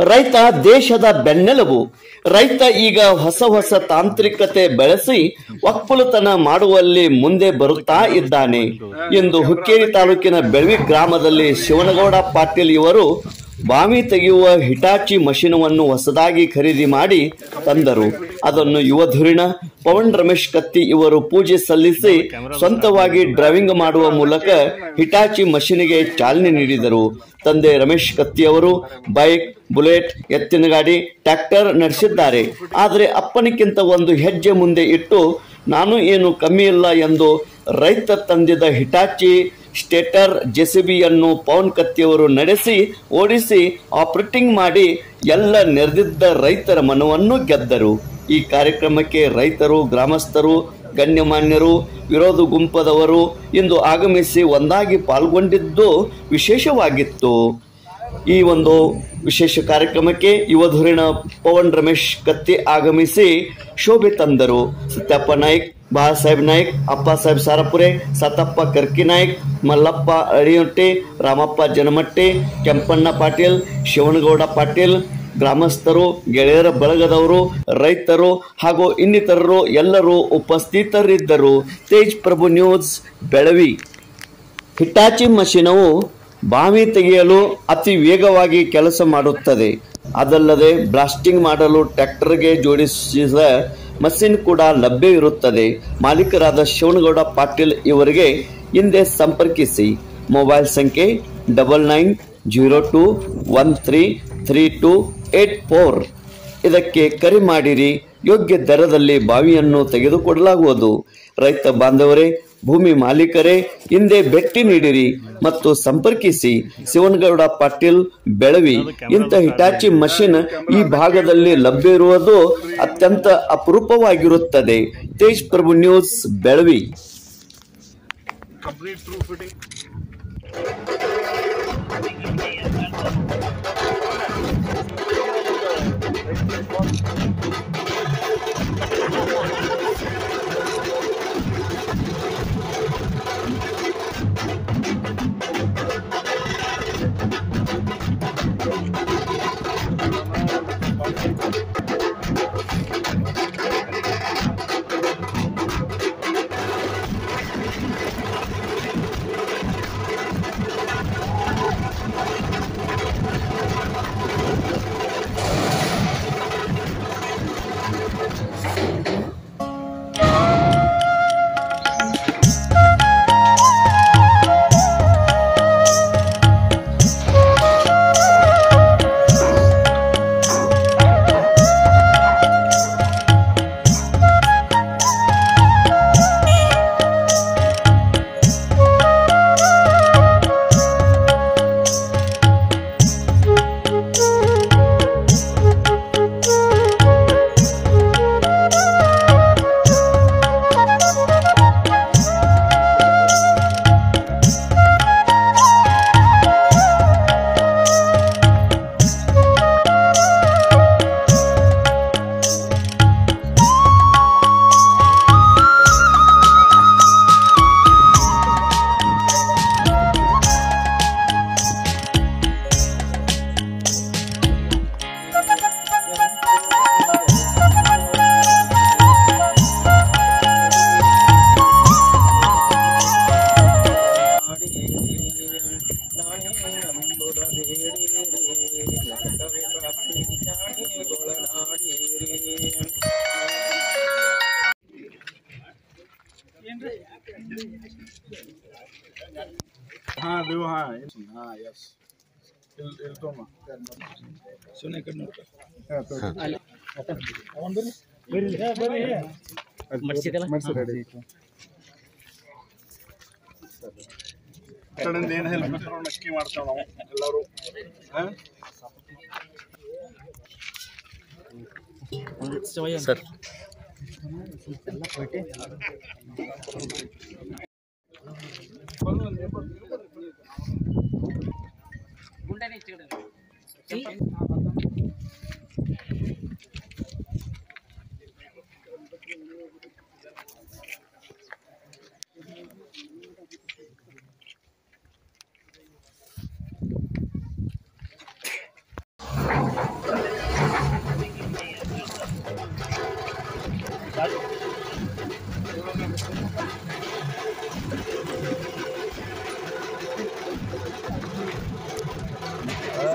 ರೈತ ದೇಶದ ಬೆನ್ನೆಲುಬು. ರೈತ ಈಗ ಹೊಸ ಹೊಸ ತಾಂತ್ರಿಕತೆ ಬೆಳೆಸಿ ಒಕ್ಕಲುತನ ಮಾಡುವಲ್ಲಿ ಮುಂದೆ ಬರುತ್ತಾ ಇದ್ದಾನೆ. ಎಂದು ಹುಕ್ಕೇರಿ ತಾಲೂಕಿನ ಬೆಳ್ವಿ ಗ್ರಾಮದಲ್ಲಿ ಶಿವನಗೌಡ ಪಾಟೀಲ್ ಇವರು ಬಾವಿ ತೆಗೆಯುವ ಹಿಟಾಚಿ ಮಷಿನವನ್ನು ಹೊಸದಾಗಿ ಖರೀದಿ ಮಾಡಿ ತಂದರು. ಅದನ್ನು ಯುವಧುರಿಣ ಪವನ್ ರಮೇಶ್ ಕತ್ತಿ ಇವರು ಪೂಜೆ ಸಲ್ಲಿಸಿ ಸ್ವಂತವಾಗಿ ಡ್ರೈವಿಂಗ್ ಮಾಡುವ ಮೂಲಕ ಹಿಟಾಚಿ ಮಷೀನಿಗೆ ಚಾಲನೆ ನೀಡಿದರು. ತಂದೆ ರಮೇಶ್ ಕತ್ತಿ ಅವರು ಬೈಕ್, ಬುಲೆಟ್, ಎತ್ತಿನ ಗಾಡಿ, ಟ್ರ್ಯಾಕ್ಟರ್ ನಡೆಸಿದ್ದಾರೆ. ಆದರೆ ಅಪ್ಪನಿಗಿಂತ ಒಂದು ಹೆಜ್ಜೆ ಮುಂದೆ ಇಟ್ಟು, ನಾನು ಏನು ಕಮ್ಮಿ ಇಲ್ಲ ಎಂದು ರೈತ ತಂದಿದ್ದ ಹಿಟಾಚಿ ಸ್ಟೇಟರ್ ಜೆಸಿಬಿಯನ್ನು ಪವನ್ ಕತ್ತಿಯವರು ನಡೆಸಿ, ಓಡಿಸಿ ಆಪರೇಟಿಂಗ್ ಮಾಡಿ ಎಲ್ಲ ನೆರೆದಿದ್ದ ರೈತರ ಮನವನ್ನು ಗೆದ್ದರು. ಈ ಕಾರ್ಯಕ್ರಮಕ್ಕೆ ರೈತರು, ಗ್ರಾಮಸ್ಥರು, ಗಣ್ಯಮಾನ್ಯರು, ವಿರೋಧ ಗುಂಪದವರು ಇಂದು ಆಗಮಿಸಿ ಒಂದಾಗಿ ಪಾಲ್ಗೊಂಡಿದ್ದು ವಿಶೇಷವಾಗಿತ್ತು. ಈ ಒಂದು ವಿಶೇಷ ಕಾರ್ಯಕ್ರಮಕ್ಕೆ ಯುವಧುರಿನ ಪವನ್ ರಮೇಶ್ ಕತ್ತಿ ಆಗಮಿಸಿ ಶೋಭೆ ತಂದರು. ಸತ್ಯಪ್ಪ ನಾಯ್ಕ್ ಬಾಳಾಸಾಹೇಬ್ ನಾಯ್ಕ್ ಅಪ್ಪ ಸಾಹೇಬ್ ಸಾರಪುರೆ ಸತಪ್ಪ ಕರ್ಕಿ ನಾಯ್ಕ್, ಮಲ್ಲಪ್ಪ ಅಳಿಯೊಟ್ಟೆ, ರಾಮಪ್ಪ ಜನಮಟ್ಟಿ, ಕೆಂಪಣ್ಣ ಪಾಟೀಲ್, ಶಿವನಗೌಡ ಪಾಟೀಲ್, ಗ್ರಾಮಸ್ಥರು, ಗೆಳೆಯರ ಬಳಗದವರು, ರೈತರು ಹಾಗೂ ಇನ್ನಿತರರು ಎಲ್ಲರೂ ಉಪಸ್ಥಿತರಿದ್ದರು. ತೇಜ್ ಪ್ರಭು ನ್ಯೂಸ್, ಬೆಳವಿ. ಹಿಟಾಚಿ ಮಷಿನವು ಬಾವಿ ತೆಗೆಯಲು ಅತಿ ವೇಗವಾಗಿ ಕೆಲಸ ಮಾಡುತ್ತದೆ. ಅದಲ್ಲದೆ ಬ್ಲಾಸ್ಟಿಂಗ್ ಮಾಡಲು ಟ್ರ್ಯಾಕ್ಟರ್ಗೆ ಜೋಡಿಸಿದ ಮಷಿನ್ ಕೂಡ ಲಭ್ಯವಿರುತ್ತದೆ ಮಾಲೀಕರಾದ ಶಿವನಗೌಡ ಪಾಟೀಲ್ ಇವರಿಗೆ ಹಿಂದೆ ಸಂಪರ್ಕಿಸಿ. ಮೊಬೈಲ್ ಸಂಖ್ಯೆ double nine zero two one three three two eight four. ಇದಕ್ಕೆ ಕರೆ ಮಾಡಿರಿ. ಯೋಗ್ಯ ದರದಲ್ಲಿ ಬಾವಿಯನ್ನು ತೆಗೆದುಕೊಡಲಾಗುವುದು. ರೈತ ಬಾಂಧವರೇ, ಭೂಮಿ ಮಾಲೀಕರೇ, ಹಿಂದೆ ಭೇಟಿ ನೀಡಿರಿ. ಮತ್ತು ಸಂಪರ್ಕಿಸಿ ಶಿವನಗೌಡ ಪಾಟೀಲ್ ಬೆಳವಿ ಇಂತ ಹಿಟಾಚಿ ಮಷಿನ್ ಈ ಭಾಗದಲ್ಲಿ ಲಭ್ಯ ಇರುವುದು ಅತ್ಯಂತ ಅಪರೂಪವಾಗಿರುತ್ತದೆ. ತೇಜ್ ಪ್ರಭು ನ್ಯೂಸ್, ಬೆಳವಿ. हाँ देव हाँ हाँ यस ಇಲ್ತಮ್ಮ ಸುನೆ ಕಡೆ ಕಡೆಯಿಂದ ಏನು ಹೆಲ್ಪ್ ನಕ್ಕಿ ಮಾಡ್ತಾವ ನಾವು ಎಲ್ಲರೂ ಸರ್ போயிட்டு குண்டனை Thank you.